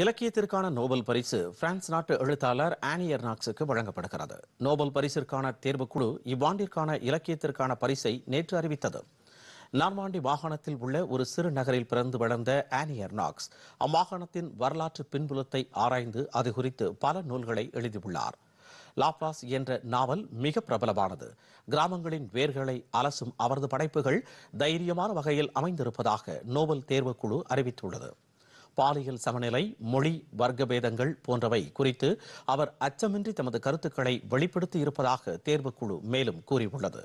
இலக்கியத்திற்கான Nobel பரிசு France நாட்டு எழுத்தாளர் ஆனியர் நாக்ஸுக்கு வழங்கப்படுகிறது. நோபல் பரிசிற்கான தேர்வுக்குழு இவ்வாண்டிற்கான இலக்கியத்திற்கான பரிசை நேற்று அறிவித்தது. நார்மாண்டி மாகாணத்தில் உள்ள ஒரு சிறு நகரில் பிறந்து வளர்ந்த ஆனியர் நாக்ஸ் அம்மாகாணத்தின் வரலாற்று பின்புலத்தை ஆராய்ந்து அது குறித்து பல நூல்களை எழுதியுள்ளார். லாப்லாஸ் என்ற நாவல் மிக பிரபலமானது. கிராமங்களின் வேர்களை அலசும் அவரது படைப்புகள் தைரியமான வகையில் அமைந்திருப்பதாக நோபல் தேர்வுக்குழு அறிவித்துள்ளது. பாலியல் சமநிலை மொழி வர்க்க பேதங்கள் போன்றவை குறித்து அவர் அச்சமின்றி தமது கருத்துக்களை வெளிப்படுத்தி இருப்பதாக தேர்வுக்குழு மேலும் கூறியுள்ளது.